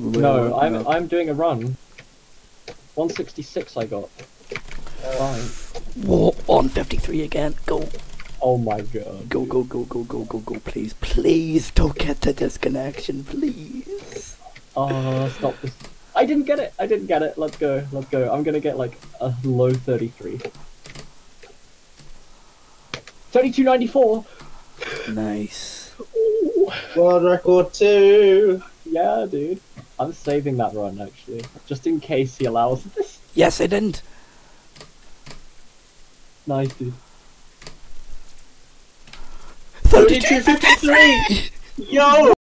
No, I'm I'm doing a run. 166 I got. Fine. Whoa, on 53 again. Go, Oh my god. go, go, go, go, go, go, go. Please, please don't get the disconnection, please. Oh, stop this. I didn't get it. I didn't get it. Let's go. Let's go. I'm gonna get like a low 33. 3294. Nice. Ooh. World record two. Yeah, dude. I'm saving that run actually, just in case he allows this. Yes, I didn't. Nice, dude. 32 32.53. Yo.